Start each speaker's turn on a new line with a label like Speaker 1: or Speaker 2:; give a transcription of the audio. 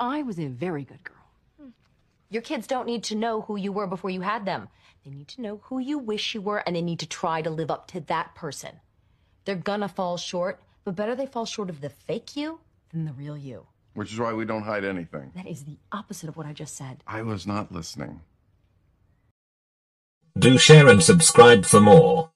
Speaker 1: I was a very good girl. Hmm.
Speaker 2: Your kids don't need to know who you were before you had them. They need to know who you wish you were, and they need to try to live up to that person. They're gonna fall short, but better they fall short of the fake you than the real you.
Speaker 3: Which is why we don't hide anything.
Speaker 2: That is the opposite of what I just said.
Speaker 3: I was not listening.
Speaker 4: Do share and subscribe for more.